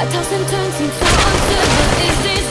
I toss and turn, seems so uncertain. Is this